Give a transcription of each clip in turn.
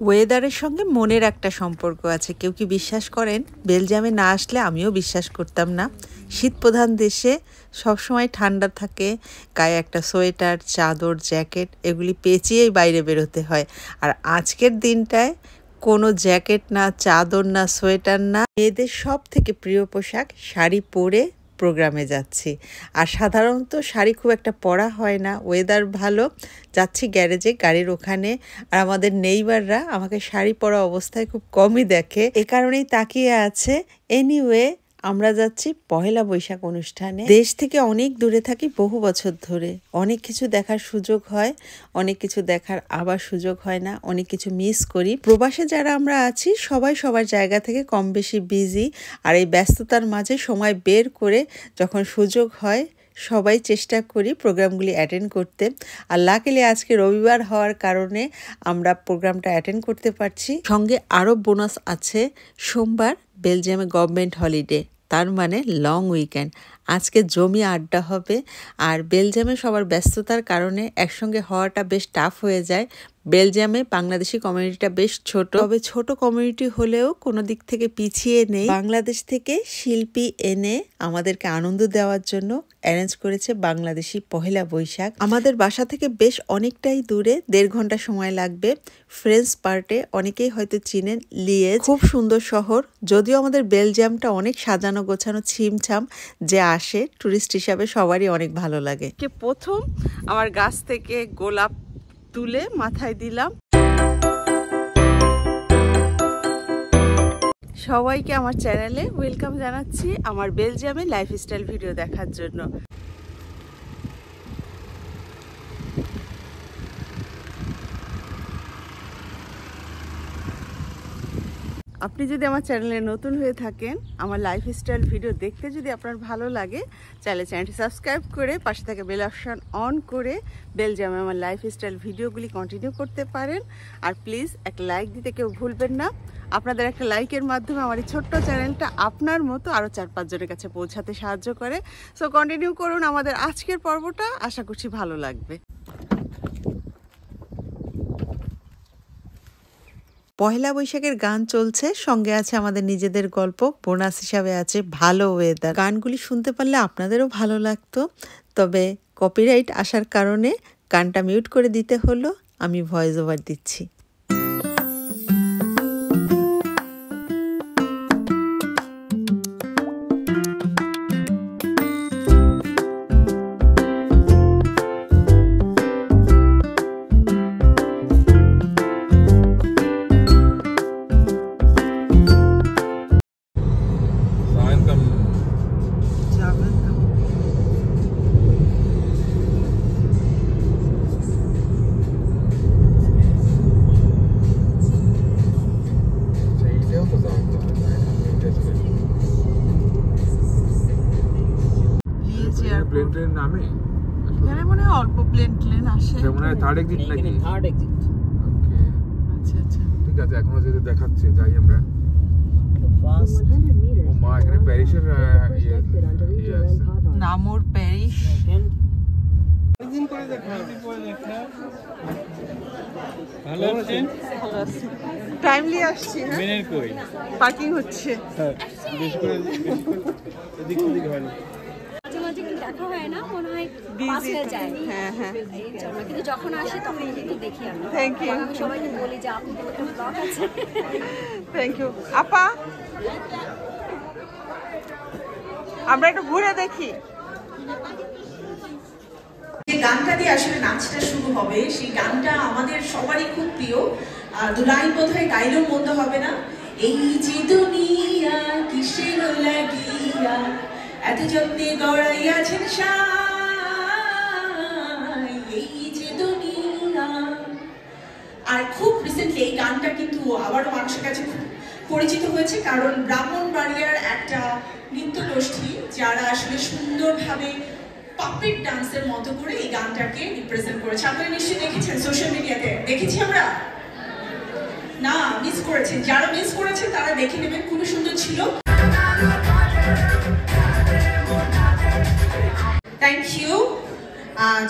ওয়েদারের সঙ্গে মনের একটা সম্পর্ক আছে। কেউ কি বিশ্বাস করেন? বেলজিয়ামে না আসলে আমিও বিশ্বাস করতাম না। শীত প্রধান দেশে সবসময় ঠান্ডা থাকে, গায়ে একটা সোয়েটার, চাদর, জ্যাকেট, এগুলি পেঁচিয়েই বাইরে বেরোতে হয়। আর আজকের দিনটায় কোনো জ্যাকেট না, চাদর না, সোয়েটার না, মেয়েদের সব থেকে প্রিয় পোশাক শাড়ি পরে প্রোগ্রামে যাচ্ছি। আর সাধারণত শাড়ি খুব একটা পরা হয় না ওয়েদার ভালো। যাচ্ছি গ্যারেজে গাড়ির ওখানে। আর আমাদের নেইবাররা আমাকে শাড়ি পরা অবস্থায় খুব কমই দেখে। এ কারণেই তাকিয়ে আছে। এনিওয়ে আমরা যাচ্ছি পহেলা বৈশাখ অনুষ্ঠানে। দেশ থেকে অনেক দূরে থাকি বহু বছর ধরে। অনেক কিছু দেখার সুযোগ হয়, অনেক কিছু দেখার আবার সুযোগ হয় না, অনেক কিছু মিস করি। প্রবাসে যারা আমরা আছি, সবাই সবার জায়গা থেকে কম বেশি বিজি আর এই ব্যস্ততার মাঝে সময় বের করে যখন সুযোগ হয়, সবাই চেষ্টা করি প্রোগ্রামগুলি অ্যাটেন্ড করতে। আর লাকিলি আজকে রবিবার হওয়ার কারণে আমরা প্রোগ্রামটা অ্যাটেন্ড করতে পারছি। সঙ্গে আরও বোনাস আছে, সোমবার বেলজিয়ামে গভর্নমেন্ট হলিডে তার মানে লং উইকেন্ড আজকে জমি আড্ডা হবে, আর বেলজিয়ামে সবার ব্যস্ততার কারণে একসঙ্গে হওয়াটা বেশ টাফ হয়ে যায়। বেলজিয়ামে বাংলাদেশি কমিউনিটিটা বেশ ছোট। তবে ছোট কমিউনিটি হলেও কোনো দিক থেকে পিছিয়ে নেই। বাংলাদেশ থেকে শিল্পী এনে আমাদেরকে আনন্দ দেওয়ার জন্য অ্যারেঞ্জ করেছে বাংলাদেশি পহেলা বৈশাখ। আমাদের বাসা থেকে বেশ অনেকটাই দূরে দেড় ঘণ্টা সময় লাগবে। ফ্রেঞ্চ পার্টে অনেকেই হয়তো চিনেন লিয়ে খুব সুন্দর শহর যদিও আমাদের বেলজিয়ামটা অনেক সাজানো গোছানো ছিমছাম যে আসে টুরিস্ট হিসাবে সবারই অনেক ভালো লাগে। প্রথম আমার গাছ থেকে গোলাপ তুলে মাথায় দিলাম। সবাইকে আমার চ্যানেলে ওয়েলকাম জানাচ্ছি আমার বেলজিয়ামে লাইফস্টাইল ভিডিও দেখার জন্য। আপনি যদি আমার চ্যানেলে নতুন হয়ে থাকেন, আমার লাইফস্টাইল ভিডিও দেখতে যদি আপনার ভালো লাগে চাইলে চ্যানেলটি সাবস্ক্রাইব করে পাশে থেকে বেল অপশান অন করে বেলজিয়ামে আমার লাইফস্টাইল ভিডিওগুলি কন্টিনিউ করতে পারেন। আর প্লিজ একটা লাইক দিতে কেউ ভুলবেন না। আপনাদের একটা লাইকের মাধ্যমে আমার এই ছোট্ট চ্যানেলটা আপনার মতো আরও চার পাঁচজনের কাছে পৌঁছাতে সাহায্য করে। সো কন্টিনিউ করুন আমাদের আজকের পর্বটা। আশা করছি ভালো লাগবে। পহেলা বৈশাখের গান চলছে, সঙ্গে আছে আমাদের নিজেদের গল্প। বোনাস হিসাবে আছে ভালো ওয়েদার গানগুলি শুনতে পারলে আপনাদেরও ভালো লাগতো। তবে কপিরাইট আসার কারণে গানটা মিউট করে দিতে হলো। আমি ভয়েস ওভার দিচ্ছি। প্লেন ট্রেন নামে? এখানে মনে হয় অল্প প্লেন প্লেন আসে। এটা মনে হয় থার্ড এক্সিট নাকি? থার্ড এক্সিট ওকে আচ্ছা আচ্ছা। ঠিক আছে এখনও যেতে দেখাচ্ছে যাই আমরা। ও মা এখানে প্যারিসের ইয়ে ইয়ে নামোর প্যারিস ভালো আছেন টাইমলি আসছি মেনের কই? পার্কিং হচ্ছে। হ্যাঁ বেশি করে এদিক ওদিক হয় না। মাঝে কিন্তু দেখা হয় না মনে হয় পাস হয়ে যায়। হ্যাঁ, হ্যাঁ। কিন্তু যখন আসি তখন কিন্তু দেখি আমি. এবং আমি সবাইকে বলি যে একটা ব্লগ আছে? থ্যাংক ইউ আপা? আমরা একটু ঘুরে দেখি। যে গানটা দিয়ে আসলে নাচটা শুরু হবে সেই গানটা আমাদের সবারই খুব প্রিয়। আর দু লাইন বোধ হয় গাইলেও মন্দ হবে না। এই যে দুনিয়া কিসের লাগিয়া এত যত্নে গড়াইয়াছেন এই যে আর খুব রিসেন্টলি এই গানটা কিন্তু আবারও মানুষের কাছে পরিচিত হয়েছে, কারণ ব্রাহ্মণ ব্রাহ্মণবাড়িয়ার একটা নৃত্য গোষ্ঠী যারা আসলে সুন্দরভাবে পাপেট ডান্সের মতো করে এই গানটাকে রিপ্রেজেন্ট করেছে। আপনারা নিশ্চয়ই দেখেছেন সোশ্যাল মিডিয়াতে দেখেছি আমরা? না মিস করেছেন যারা মিস করেছেন তারা দেখে নেবেন, খুবই সুন্দর ছিল। থ্যাংক ইউ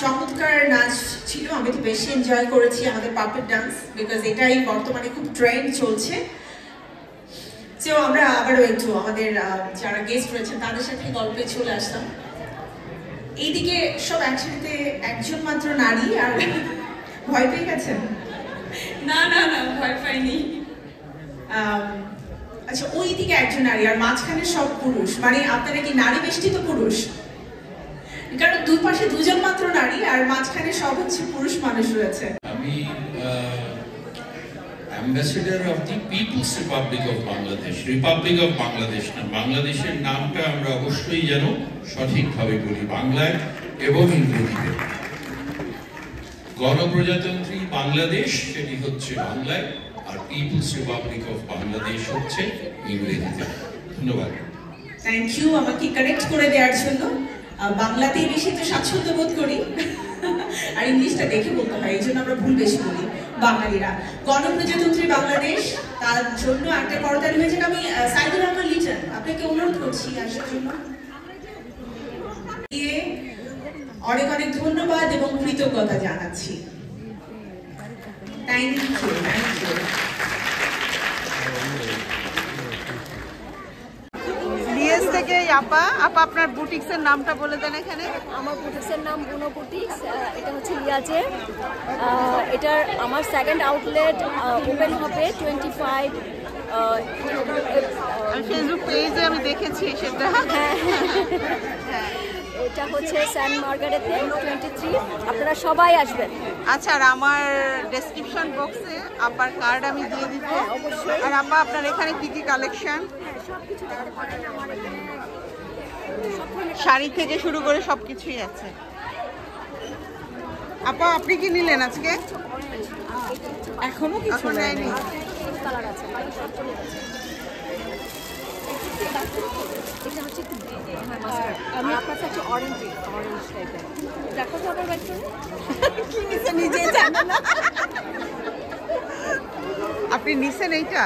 চমৎকার নাচ ছিল। আমি তো বেশি এনজয় করেছি আমাদের পাপেট ডান্স বিকজ এটাই বর্তমানে খুব ট্রেন্ড চলছে। তো আমরা আবারও একটু আমাদের যারা গেস্ট রয়েছেন তাদের সাথে গল্পে চলে আসলাম। এইদিকে সব একসাথে একজন মাত্র নারী আর ভয় পেয়ে গেছেন? না না না ভয় পাইনি। আচ্ছা ওই দিকে একজন নারী আর মাঝখানে সব পুরুষ। মানে আপনারা কি নারী বেষ্টিত পুরুষ? কারণ দুই পাশে দুজন মাত্র নারী আর মাঝখানে সব হচ্ছে পুরুষ মানুষ রয়েছে। আমি ambassador of the People's Republic of Bangladesh Republic of Bangladesh না বাংলাদেশের নামটা আমরা অবশ্যই যেন সঠিকভাবে বলি বাংলায় এবং ইংরেজিতে। গণপ্রজাতন্ত্রী বাংলাদেশ সেটি হচ্ছে বাংলায় আর পিপলস রিপাবলিক অফ বাংলাদেশ হচ্ছে ইংরেজিতে। ধন্যবাদ। থ্যাংক ইউ আমাকে কানেক্ট করে দেওয়ার জন্য। বাংলাতেই বেশি তো স্বাচ্ছন্দ্য বোধ করি। আর ইংলিশটা দেখে বলতে হয় এই জন্য আমরা ভুল বেশি বলি, বাঙালিরা। গণপ্রজাতন্ত্রী বাংলাদেশ, তার জন্য একটা করতালি হয়েছে আমি সাইদুর রহমান লিটন। আপনাকে অনুরোধ করছি আসার জন্য। অনেক অনেক ধন্যবাদ এবং কৃতজ্ঞতা জানাচ্ছি। থ্যাংক ইউ থ্যাংক ইউ থেকে আপা আপা আপনার বুটিক্সের নামটা বলে দেন এখানে। আমার বুটিক্সের নাম বুনো বুটিক্স এটা হচ্ছে লিয়াজে। আহ, এটার আমার সেকেন্ড আউটলেট ওপেন হবে টোয়েন্টি ফাইভ ফেসবুক পেজে আমি দেখেছি সেটা। এটা হচ্ছে স্যান মার্গারেতে টোয়েন্টি থ্রি আপনারা সবাই আসবেন। আচ্ছা আর আমার ডেসক্রিপশন বক্সে আপার কার্ড আমি দিয়ে দিব। অবশ্যই। আর আপা আপনার এখানে কি কি কালেকশন সব কিছু দেখতে পারেন আমার এখানে সব ধরনের শাড়ি থেকে শুরু করে সব কিছুই আছে। আপা আপনি কি নিলেন আজকে? এখনও কিছু নেয়নি। আপনি নিছেন এইটা?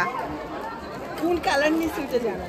কোন কালার নিছেন জানেন না।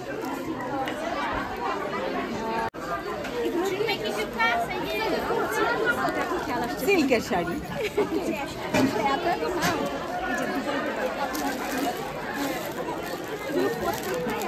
सिल्केर शाड़ी